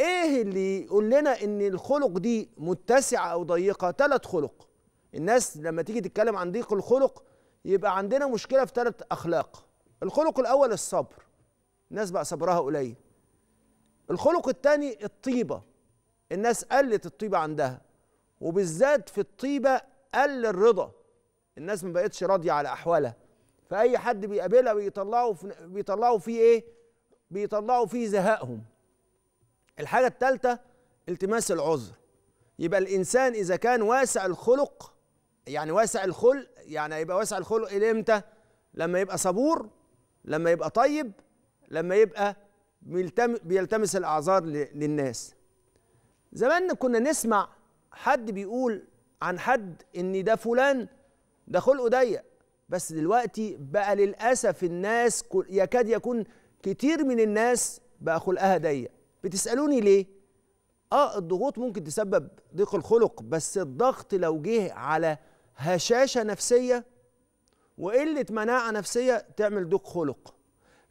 إيه اللي يقول لنا إن الخلق دي متسعة أو ضيقة؟ ثلاث خلق. الناس لما تيجي تتكلم عن ضيق الخلق يبقى عندنا مشكلة في ثلاث أخلاق. الخلق الأول الصبر. الناس بقى صبرها قليل. الخلق الثاني الطيبة. الناس قلت الطيبة عندها. وبالذات في الطيبة قل الرضا. الناس ما بقتش راضية على أحوالها. فأي حد بيقابلها بيطلعوا في بيطلعوا فيه إيه؟ بيطلعوا فيه زهقهم. الحاجة الثالثه التماس العذر. يبقى الإنسان إذا كان واسع الخلق يعني واسع الخلق يعني يبقى واسع الخلق إلى إمتى؟ لما يبقى صبور لما يبقى طيب لما يبقى بيلتم بيلتمس الأعذار للناس. زمان كنا نسمع حد بيقول عن حد إن ده فلان ده خلقه ضيق. بس دلوقتي بقى للأسف الناس يكاد يكون كتير من الناس بقى خلقها ضيق. بتسألوني ليه؟ آه الضغوط ممكن تسبب ضيق الخلق بس الضغط لو جه على هشاشة نفسية وقلة مناعة نفسية تعمل ضيق خلق.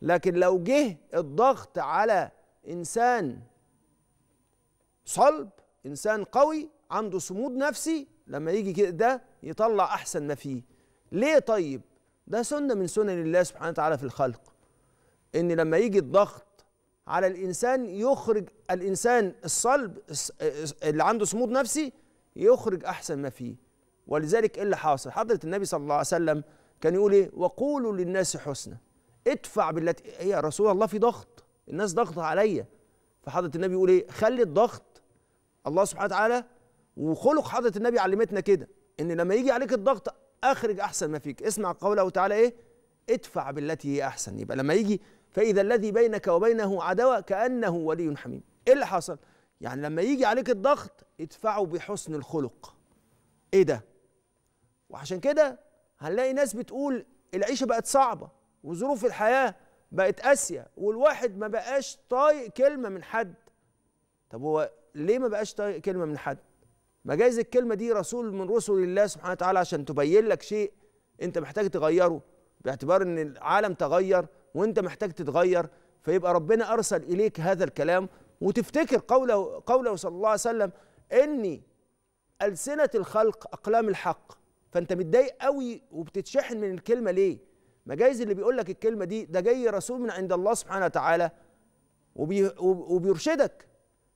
لكن لو جه الضغط على إنسان صلب إنسان قوي عنده صمود نفسي لما يجي كده ده يطلع أحسن ما فيه. ليه طيب؟ ده سنة من سنن الله سبحانه وتعالى في الخلق. إن لما يجي الضغط على الإنسان يخرج الإنسان الصلب اللي عنده صمود نفسي يخرج أحسن ما فيه. ولذلك إيه اللي حاصل؟ حضرة النبي صلى الله عليه وسلم كان يقول إيه؟ وقولوا للناس حسنا ادفع بالتي إيه يا رسول الله في ضغط. الناس ضغط عليا. فحضرة النبي يقول إيه؟ خلي الضغط الله سبحانه وتعالى وخلق حضرة النبي علمتنا كده إن لما يجي عليك الضغط أخرج أحسن ما فيك. اسمع قوله تعالى إيه؟ ادفع بالتي هي أحسن. يبقى لما يجي فإذا الذي بينك وبينه عداوة كأنه ولي حميم. إيه اللي حصل؟ يعني لما يجي عليك الضغط ادفعه بحسن الخلق. إيه ده؟ وعشان كده هنلاقي ناس بتقول العيشة بقت صعبة وظروف الحياة بقت قاسية والواحد ما بقاش طايق كلمة من حد. طب هو ليه ما بقاش طايق كلمة من حد؟ ما جايز الكلمة دي رسول من رسل الله سبحانه وتعالى عشان تبين لك شيء انت محتاج تغيره باعتبار إن العالم تغير وانت محتاج تتغير فيبقى ربنا أرسل إليك هذا الكلام وتفتكر قوله قوله صلى الله عليه وسلم إني ألسنة الخلق أقلام الحق. فأنت متضايق قوي وبتتشحن من الكلمة ليه؟ ما جايز اللي بيقول لك الكلمة دي ده جاي رسول من عند الله سبحانه وتعالى وبي وبيرشدك.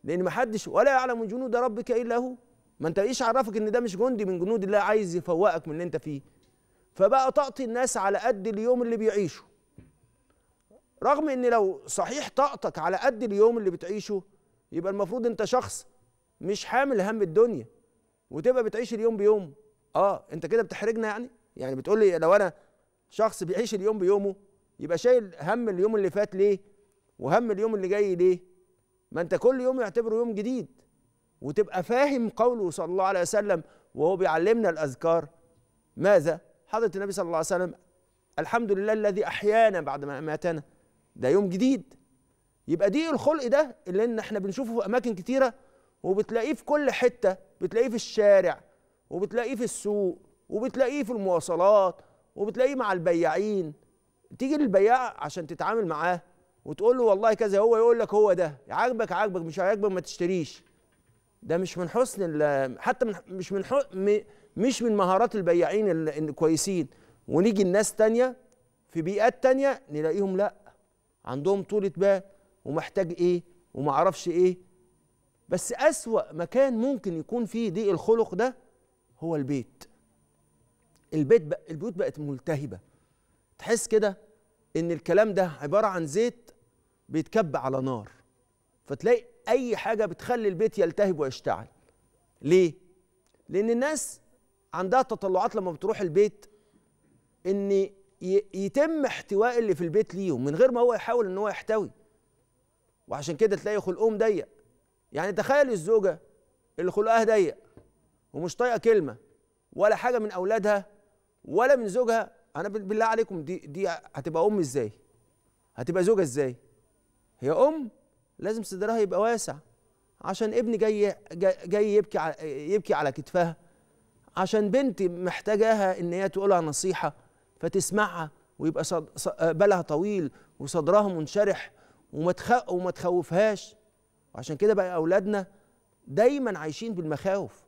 لأن ما حدش ولا يعلم جنود ربك إلا هو. ما أنت إيش عرفك إن ده مش جندي من جنود الله عايز يفوقك من اللي أنت فيه. فبقى تعطي الناس على قد اليوم اللي بيعيشوا. رغم إن لو صحيح طاقتك على قد اليوم اللي بتعيشه يبقى المفروض أنت شخص مش حامل هم الدنيا وتبقى بتعيش اليوم بيوم آه أنت كده بتحرجنا يعني؟ يعني بتقول لي لو أنا شخص بيعيش اليوم بيومه يبقى شايل هم اليوم اللي فات ليه؟ وهم اليوم اللي جاي ليه؟ ما أنت كل يوم يعتبره يوم جديد. وتبقى فاهم قوله صلى الله عليه وسلم وهو بيعلمنا الأذكار. ماذا؟ حضرة النبي صلى الله عليه وسلم الحمد لله الذي أحيانا بعد ما اماتنا ده يوم جديد. يبقى دي الخلق ده اللي إن إحنا بنشوفه في أماكن كتيرة وبتلاقيه في كل حتة بتلاقيه في الشارع وبتلاقيه في السوق وبتلاقيه في المواصلات وبتلاقيه مع البياعين. تيجي للبياع عشان تتعامل معاه وتقول له والله كذا هو يقول لك هو ده. عاجبك عاجبك مش عاجبك ما تشتريش. ده مش من حسن حتى من مش من مش من مهارات البياعين الكويسين ونيجي الناس تانية في بيئات تانية نلاقيهم لا. عندهم طولة بال ومحتاج إيه وما أعرفش إيه. بس أسوأ مكان ممكن يكون فيه ضيق الخلق ده هو البيت. البيت بقى البيوت بقت ملتهبة. تحس كده إن الكلام ده عبارة عن زيت بيتكب على نار. فتلاقي أي حاجة بتخلي البيت يلتهب ويشتعل. ليه؟ لأن الناس عندها تطلعات لما بتروح البيت إن يتم احتواء اللي في البيت ليهم من غير ما هو يحاول إن هو يحتوي. وعشان كده تلاقي خلقهم ضيق. يعني تخيل الزوجة اللي خلقها ضيق ومش طايقة كلمة ولا حاجة من أولادها ولا من زوجها. أنا بالله عليكم دي دي هتبقى أم إزاي؟ هتبقى زوجة إزاي؟ هي أم لازم صدرها يبقى واسع. عشان ابني جاي جاي يبكي يبكي على كتفها. عشان بنت محتاجاها إن هي تقولها نصيحة. فتسمعها ويبقى صد... بالها طويل وصدرها منشرح وما تخ... وما تخوفهاش. وعشان كده بقى أولادنا دايما عايشين بالمخاوف.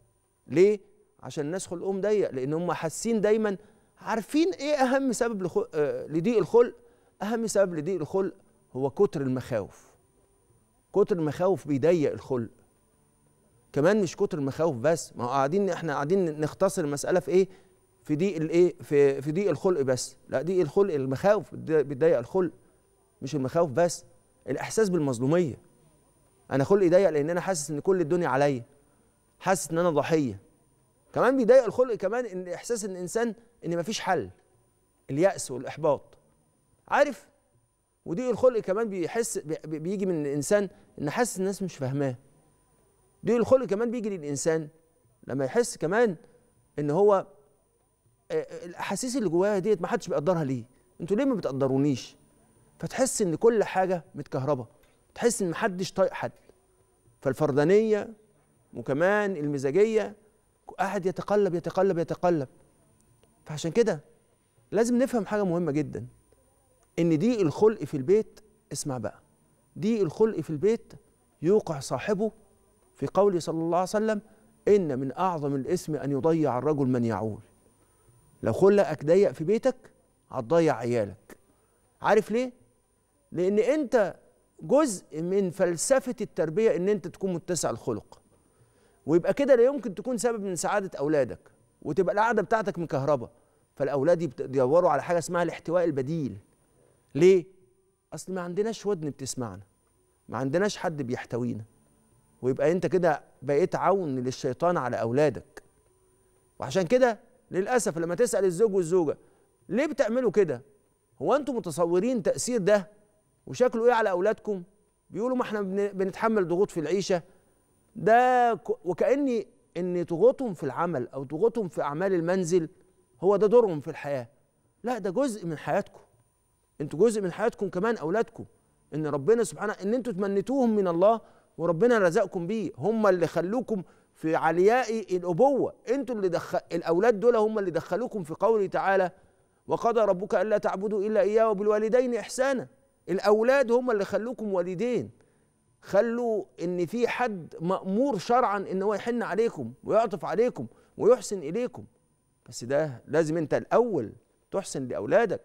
ليه؟ عشان الناس خلقهم ضيق لأن هم حاسين دايما عارفين إيه أهم سبب لخلق آه لضيق الخلق؟ أهم سبب لضيق الخلق هو كتر المخاوف. كتر المخاوف بيضيق الخلق. كمان مش كتر المخاوف بس ما هو قاعدين إحنا قاعدين نختصر المسألة في إيه؟ في ضيق الايه؟ في في ضيق الخلق بس. لا ضيق الخلق المخاوف بتضيق الخلق. مش المخاوف بس الإحساس بالمظلومية. أنا خلقي ضيق لأن أنا حاسس إن كل الدنيا عليا. حاسس إن أنا ضحية. كمان بيضايق الخلق كمان إن إحساس ان الإنسان إن مفيش حل. اليأس والإحباط. عارف؟ وضيق الخلق كمان بيحس بيجي من الإنسان إن حاسس الناس مش فاهماه. ضيق الخلق كمان بيجي للإنسان لما يحس كمان إن هو الاحاسيس اللي جوايا ديت ما حدش بيقدرها ليه؟ أنتوا ليه ما بتقدرونيش؟ فتحس ان كل حاجة متكهربة. تحس ان محدش طايق حد. فالفردانية وكمان المزاجية قاعد يتقلب يتقلب يتقلب. فعشان كده لازم نفهم حاجة مهمة جدا. إن دي الخلق في البيت اسمع بقى. دي الخلق في البيت يوقع صاحبه في قوله صلى الله عليه وسلم إن من أعظم الاسم أن يضيع الرجل من يعول. لو خلقك ضيق في بيتك هتضيع عيالك. عارف ليه؟ لأن أنت جزء من فلسفة التربية إن أنت تكون متسع الخلق ويبقى كده لا يمكن تكون سبب من سعادة أولادك وتبقى القعدة بتاعتك مكهربة. فالأولاد يدوروا على حاجة اسمها الاحتواء البديل. ليه؟ أصل ما عندناش ودن بتسمعنا. ما عندناش حد بيحتوينا. ويبقى أنت كده بقيت عون للشيطان على أولادك. وعشان كده للأسف لما تسأل الزوج والزوجة ليه بتعملوا كده؟ هو أنتم متصورين تأثير ده وشكله إيه على أولادكم؟ بيقولوا ما إحنا بنتحمل ضغوط في العيشة. ده وكأني إن ضغوطهم في العمل أو ضغوطهم في أعمال المنزل هو ده دورهم في الحياة. لا ده جزء من حياتكم. أنتوا جزء من حياتكم كمان أولادكم. إن ربنا سبحانه إن أنتوا تمنيتوهم من الله وربنا رزقكم بيه. هم اللي خلوكم في علياء الأبوة. أنتوا اللي دخل الأولاد دول هم اللي دخلوكم في قوله تعالى وقضى ربك ألا تعبدوا إلا إياه وبالوالدين إحسانا. الأولاد هم اللي خلوكم والدين. خلوا إن في حد مأمور شرعا إن هو يحن عليكم ويعطف عليكم ويحسن إليكم. بس ده لازم أنت الأول تحسن لأولادك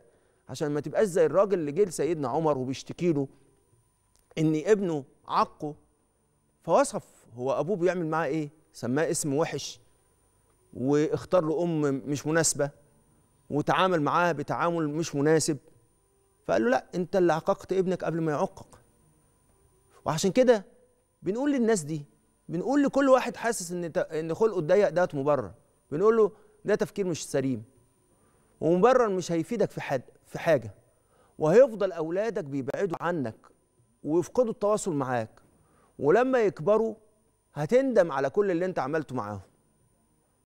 عشان ما تبقاش زي الراجل اللي جه لسيدنا عمر وبيشتكي له إن ابنه عقه فوصف هو أبوه بيعمل معاه إيه؟ سماه اسم وحش واختار له أم مش مناسبة وتعامل معاه بتعامل مش مناسب. فقال له لا أنت اللي عققت ابنك قبل ما يعقق. وعشان كده بنقول للناس دي بنقول لكل واحد حاسس إن إن خلقه ضيق ده مبرر. بنقول له ده تفكير مش سليم ومبرر مش هيفيدك في حد في حاجة. وهيفضل أولادك بيبعدوا عنك ويفقدوا التواصل معاك. ولما يكبروا هتندم على كل اللي انت عملته معاهم.